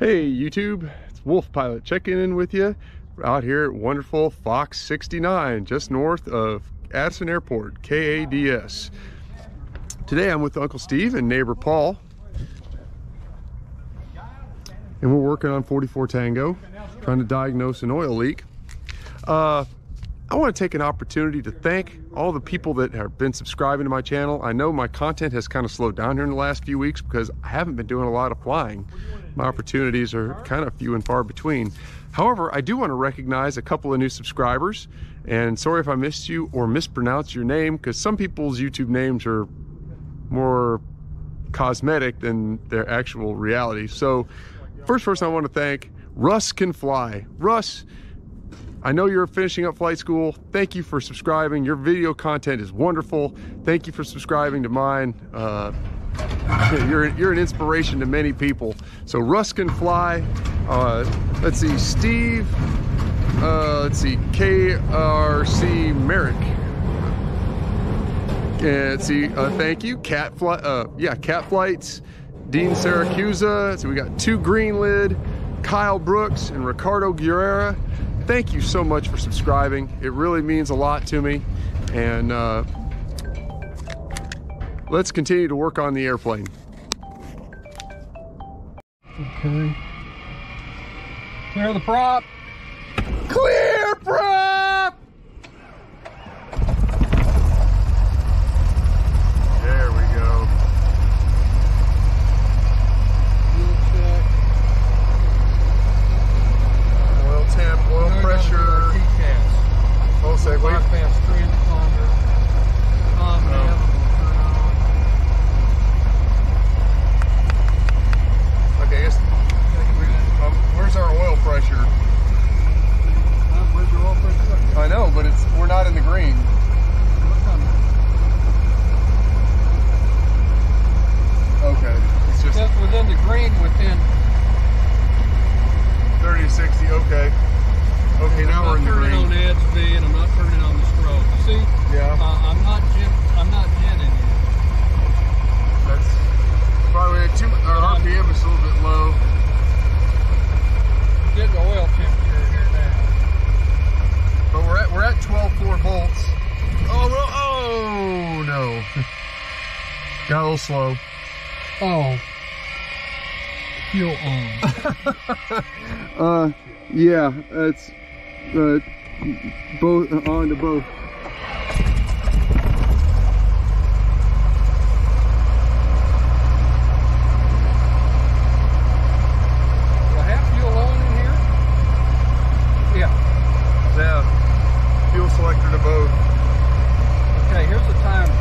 Hey YouTube, it's Wolf Pilot checking in with you We're out here at wonderful Fox 69, just north of Addison Airport, KADS. Today I'm with Uncle Steve and neighbor Paul. And we're working on 44 Tango, trying to diagnose an oil leak. Uh, I want to take an opportunity to thank all the people that have been subscribing to my channel. I know my content has kind of slowed down here in the last few weeks because I haven't been doing a lot of flying. My opportunities are kind of few and far between. However, I do want to recognize a couple of new subscribers and sorry if I missed you or mispronounced your name because some people's YouTube names are more cosmetic than their actual reality. So first person I want to thank, Russ Can Fly. Russ, I know you're finishing up flight school. Thank you for subscribing. Your video content is wonderful. Thank you for subscribing to mine. Uh, you're, you're an inspiration to many people. So Russ can fly. Uh, let's see, Steve. Uh, let's see, KRC Merrick. And let's see, uh, thank you. Cat fly, uh, yeah, Cat Flights. Dean Syracusa. So we got two green lid, Kyle Brooks and Ricardo Guerrera thank you so much for subscribing. It really means a lot to me. And uh, let's continue to work on the airplane. Okay. Clear the prop. Clear prop! There we go. Fuel check. Oil temp, oil Turn on pressure. the T-caps. Full seg. Wait. Bypass transponder. Um, Oh. nav will turn on. Okay, yes. Um, where's our oil pressure? Uh, Where's your oil pressure? I know, but it's we're not in the green. Look on there. Okay. It's just Just within the green within. 30 to 60. Okay. Okay, now we're in the green. I'm not turning on edge V and I'm not turning on the strobe. You see? Yeah. Uh, I'm not gen I'm not genning it. That's probably too, our RPM is a little bit low. Get the oil temperature here now. But we're at we're at 12.4 volts. Oh no! Oh no! Got a little slow. Oh. On. Uh, yeah, it's uh, both on to both. Do I have fuel on in here? Yeah. Yeah, fuel selector to both. Okay, here's the timer.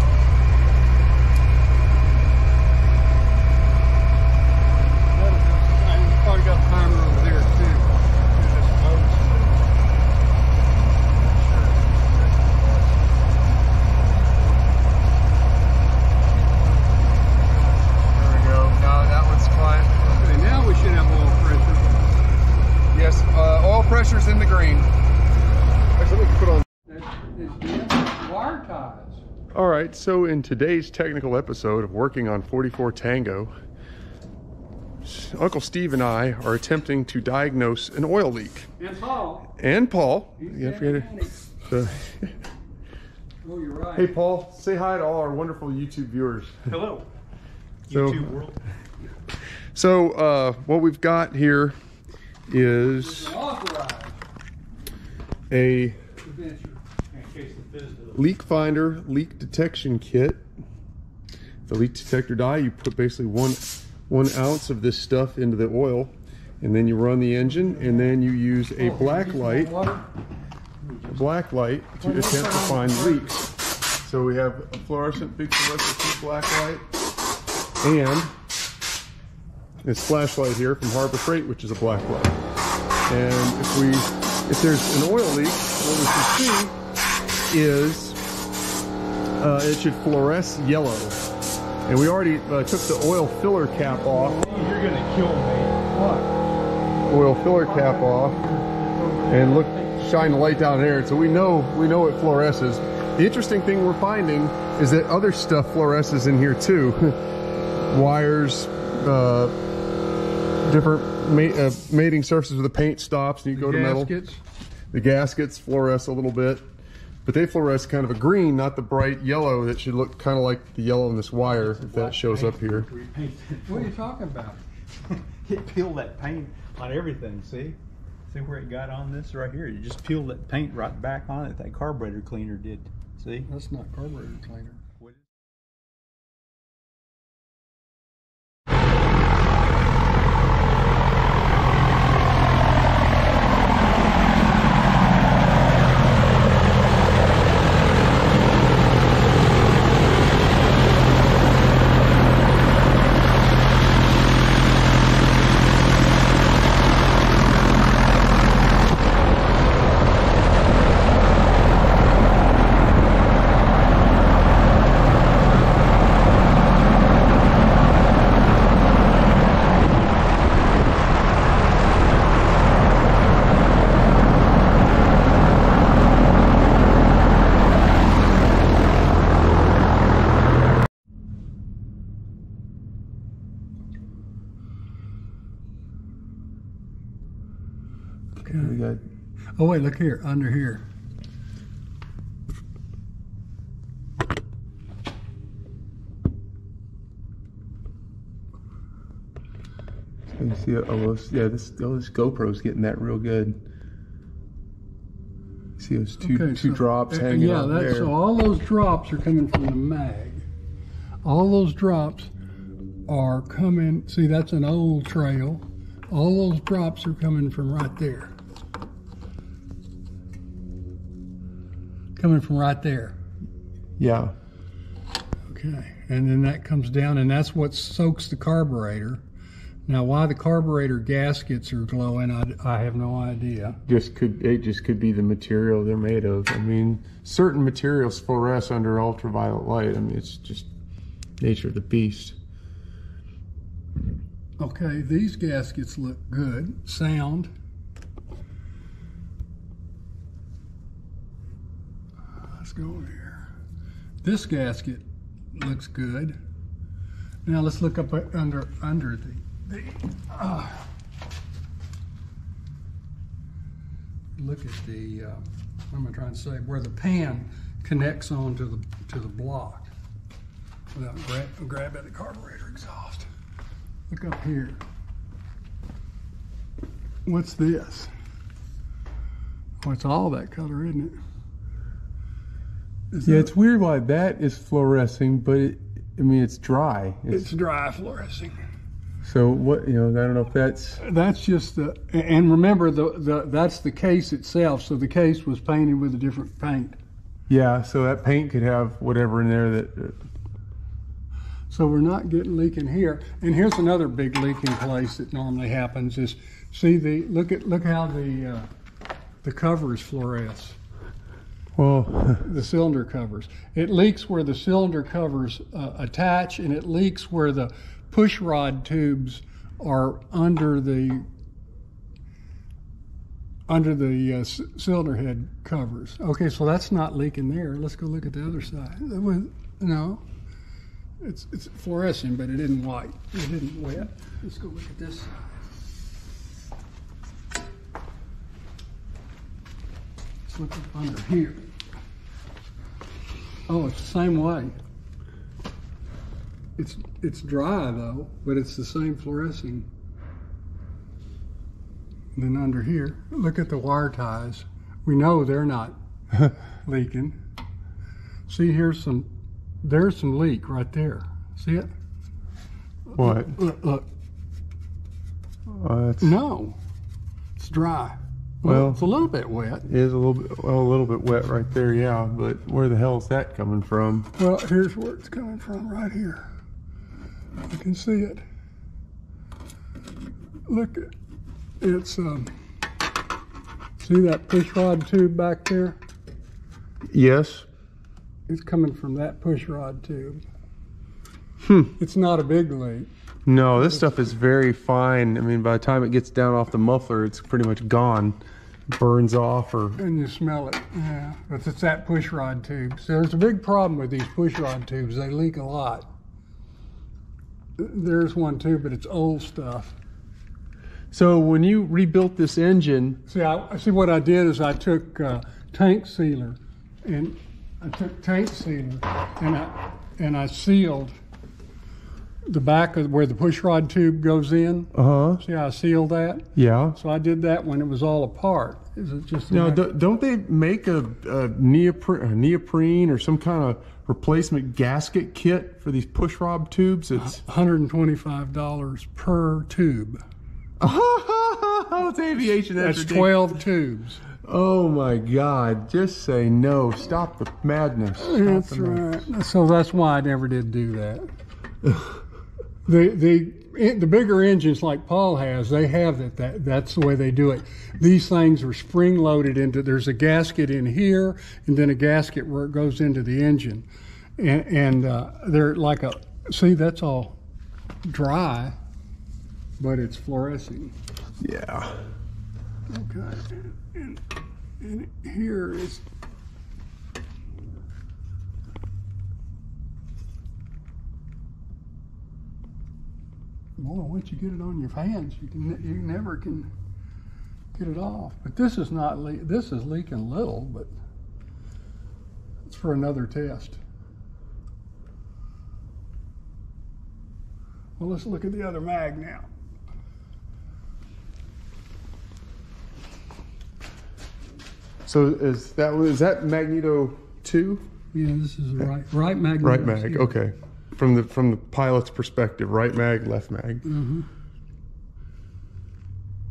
What is this? I probably got a timer over there too. Here's this hose. There we go. Now that one's fine. Okay, now we should have oil pressure. Yes, uh, oil pressure's in the green. Actually, we can put on. It's wire ties. All right, so in today's technical episode of Working on 44 Tango, Uncle Steve and I are attempting to diagnose an oil leak. And Paul. And Paul, you forget it. So, Oh, you're right. hey, Paul, say hi to all our wonderful YouTube viewers. Hello, So- YouTube world. So, uh, what we've got here is a adventure. Leak finder leak detection kit. The leak detector dye, you put basically one one ounce of this stuff into the oil, and then you run the engine, and then you use a black light, a black light to attempt to find leaks. So we have a fluorescent, big fluorescent black light, and this flashlight here from Harbor Freight, which is a black light. And if we, if there's an oil leak, what we should see is uh, it should fluoresce yellow. And we already uh, took the oil filler cap off, You're gonna kill me. What? Oil filler cap off, and look, shine the light down there. So we know we know it fluoresces. The interesting thing we're finding is that other stuff fluoresces in here too. Wires, uh, different ma- uh, mating surfaces where the paint stops and you go to metal. The gaskets fluoresce a little bit, but they fluoresce kind of a green, not the bright yellow that should look kind of like the yellow in this wire if that shows up here. What are you talking about? it peeled that paint on everything. See, see where it got on this right here. You just peeled that paint right back on it. That carburetor cleaner did. See. That's not carburetor cleaner. Okay, we got Oh wait, look here, under here. You see, oh, those, yeah, this those GoPros getting that real good. See those two Okay, two so- drops uh, hanging Yeah, out that's, there. so all those drops are coming from the mag. All those drops are coming, see, that's an old trail. All those drops are coming from right there. Coming from right there. Yeah, Okay, and then that comes down, and that's what soaks the carburetor. Now, why the carburetor gaskets are glowing, I, I have no idea. just could it just could be the material they're made of. I mean, certain materials fluoresce under ultraviolet light. I mean, it's just nature of the beast. Okay, these gaskets look good. Sound. Let's go. This gasket looks good. Now let's look up under under the. the uh, look at the. Uh, what am I trying to say? Where the pan connects onto the to the block without grab, grabbing the carburetor exhaust. Look up here. What's this? Oh, it's all that color, isn't it? Is Yeah, that- it's weird why that is fluorescing, but it, I mean, it's dry. It's, it's dry fluorescing. so what you know, I don't know if that's That's just the, and remember the, the that's the case itself. So the case was painted with a different paint. yeah. So that paint could have whatever in there that. uh, So we're not getting leaking here. And here's another big leaking place that normally happens is see the look at look how the uh, the covers fluoresce. Well, the cylinder covers. It leaks where the cylinder covers uh, attach, and it leaks where the push rod tubes are under the under the uh, cylinder head covers. Okay, so that's not leaking there. Let's go look at the other side. Was, no, it's it's fluorescent, but it isn't white. It isn't wet. Let's go look at this side. Let's look up under here. Oh, it's the same way. It's it's dry though, but it's the same fluorescing. And then under here, look at the wire ties. We know they're not leaking. See here's some there's some leak right there. See it? what? Look, look. Uh, No. It's dry. Well- it's a little bit wet. It is a little bit, well, a little bit wet right there, yeah. But where the hell is that coming from? Well, here's where it's coming from, right here. You can see it. Look, it's um. See that push rod tube back there? Yes. It's coming from that push rod tube. Hmm. It's not a big leak. No, this stuff is very fine. I mean, by the time it gets down off the muffler, it's pretty much gone. Burns off or And you smell it, yeah. But it's that push rod tube. So there's a big problem with these push rod tubes. They leak a lot. There's one too, but it's old stuff. So when you rebuilt this engine, See, I see what I did is I took uh, tank sealer and I took tank sealer and I and I sealed the back of where the push rod tube goes in. uh huh, See how I sealed that? yeah. So I did that when it was all apart. Is it just Now, do, don't they make a, a neoprene, a neoprene or some kind of replacement gasket kit for these push rod tubes? It's $125 per tube. it's aviation. That's ridiculous. 12 tubes. Oh my God! Just say no. Stop the madness. Stop That's the madness. right. So that's why I never did do that. the the the bigger engines like Paul has, they have that, that that's the way they do it. These things are spring loaded into. There's a gasket in here, and then a gasket where it goes into the engine, and and uh, they're like a. See, that's all dry, but it's fluorescing. Yeah. Okay. And, and here is. Well, once you get it on your hands, you can you never can get it off. But this is not le- this is leaking little, but it's for another test. Well, let's look at the other mag now. So is that is that Magneto two? Yeah, this is right right mag. Right mag. Okay. From the from the pilot's perspective, right mag, left mag. Mm-hmm.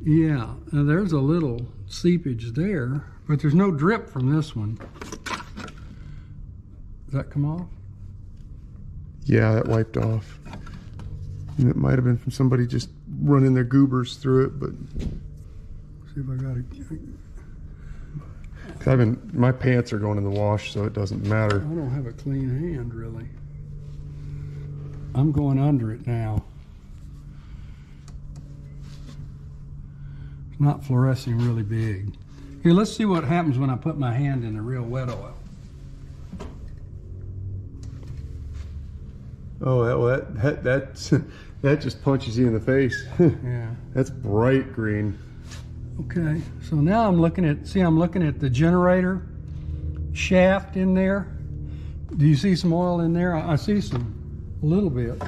Yeah, now there's a little seepage there, but there's no drip from this one. Does that come off? Yeah, that wiped off. And it might have been from somebody just running their goobers through it, but See if I got it. I've been my pants are going in the wash, so it doesn't matter. I don't have a clean hand really. I'm going under it now. It's not fluorescing really big. Here, let's see what happens when I put my hand in the real wet oil. Oh, that well, that that that just punches you in the face. Yeah. That's bright green. Okay, so now I'm looking at, see, I'm looking at the generator shaft in there. Do you see some oil in there? I I see some, a little bit.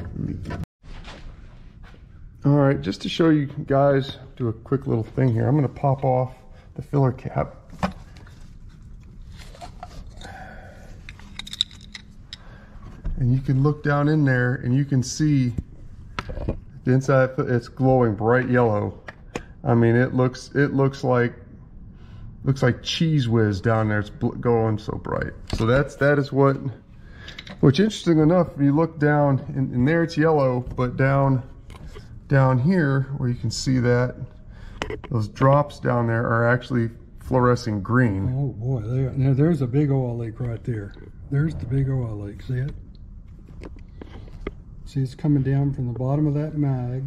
All right, just to show you guys, do a quick little thing here. I'm going to pop off the filler cap. And you can look down in there and you can see the inside, it's glowing bright yellow. I mean, it looks, it looks like, looks like Cheez Whiz down there. It's going so bright. So that's, that is what, which interesting enough, if you look down in, in there, it's yellow, but down, down here where you can see that those drops down there are actually fluorescing green. Oh boy, there, now there's a big oil leak right there. There's the big oil leak, see it? See, it's coming down from the bottom of that mag,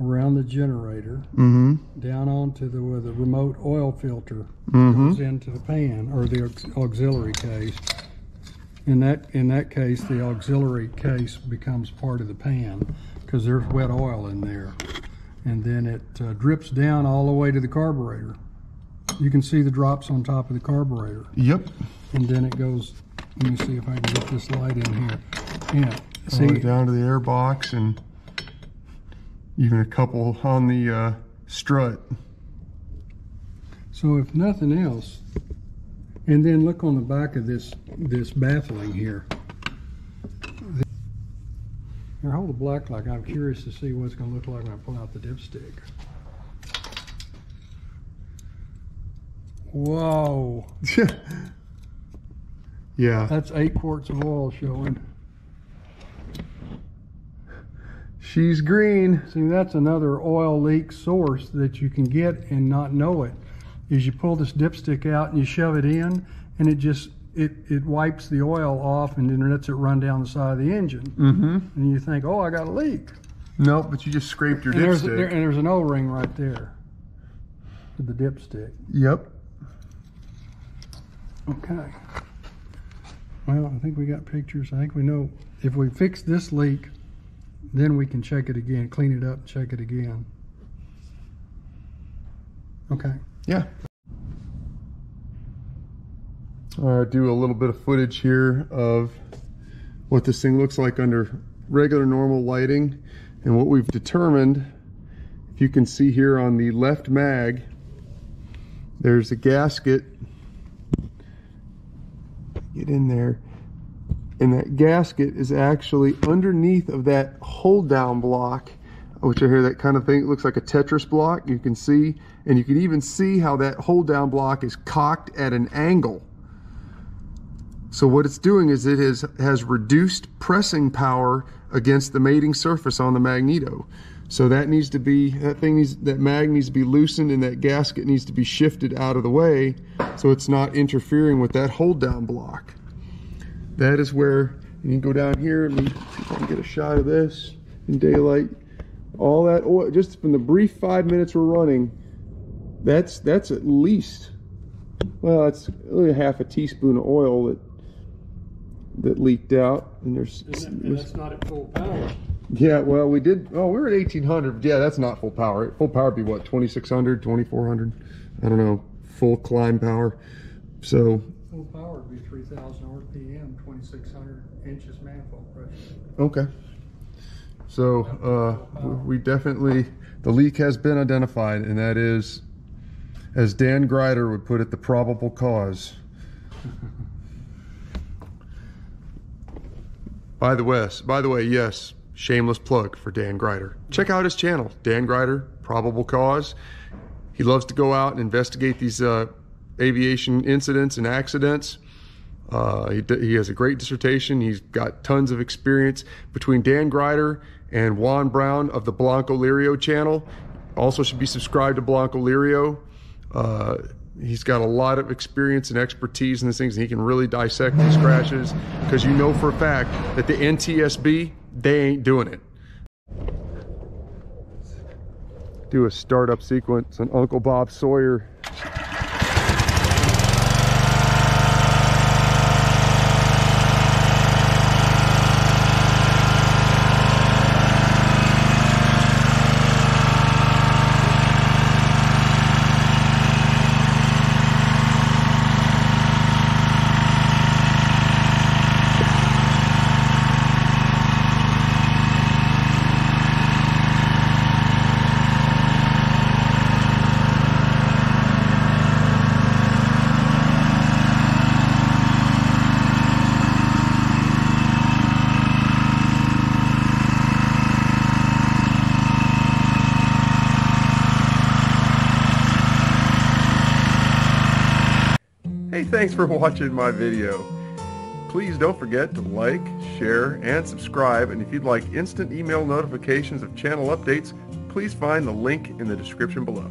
around the generator, Mm-hmm. down onto the, where the remote oil filter Mm-hmm. goes into the pan, or the aux- auxiliary case. In that, in that case, the auxiliary case becomes part of the pan, because there's wet oil in there. And then it uh, drips down all the way to the carburetor. You can see the drops on top of the carburetor. Yep. And then it goes, let me see if I can get this light in here. Yeah, All the way see, down to the air box and even a couple on the uh, strut. so if nothing else, and then look on the back of this, this baffling here. Here, hold the black light. I'm curious to see what it's gonna look like when I pull out the dipstick. Whoa, yeah. that's eight quarts of oil showing. She's green. See, that's another oil leak source that you can get and not know it. Is you pull this dipstick out and you shove it in, and it just it it wipes the oil off and then lets it run down the side of the engine. Mm-hmm. And you think, oh, I got a leak. Nope, but you just scraped your And there's, dipstick. there, and there's an O-ring right there with the dipstick. Yep. Okay. Well, I think we got pictures. I think we know if we fix this leak, then we can check it again, clean it up, check it again. Okay. Yeah. Uh, do a little bit of footage here of what this thing looks like under regular normal lighting. And what we've determined if you can see here on the left mag there's a gasket. Get in there. And that gasket is actually underneath of that hold down block which I hear that kind of thing it looks like a Tetris block you can see and you can even see how that hold down block is cocked at an angle so what it's doing is it has, has reduced pressing power against the mating surface on the magneto. So that needs to be, that thing needs, that mag needs to be loosened and that gasket needs to be shifted out of the way so it's not interfering with that hold down block. That is where, you can go down here and see if I can get a shot of this in daylight. All that oil, just from the brief five minutes we're running, that's, that's at least, well, it's only half a teaspoon of oil that that leaked out and there's And that's not at full power. yeah well we did oh we are at 1800 yeah that's not full power full power would be what 2600 2400 i don't know full climb power so Full power would be 3,000 RPM, 2,600 inches manifold pressure. okay so uh we definitely the leak has been identified and that is as dan gryder would put it the probable cause By the way, by the way, yes, shameless plug for Dan Gryder. Check out his channel, Dan Gryder, Probable Cause. He loves to go out and investigate these uh, aviation incidents and accidents. Uh, he, he has a great dissertation. He's got tons of experience between Dan Gryder and Juan Browne of the Blanco Lirio channel. Also should be subscribed to Blanco Lirio. Uh, he's got a lot of experience and expertise in these things and he can really dissect these crashes because you know for a fact that the NTSB they ain't doing it do a startup sequence on Uncle Bob Sawyer thanks for watching my video. Please don't forget to like, share, and subscribe. And if you'd like instant email notifications of channel updates, please find the link in the description below.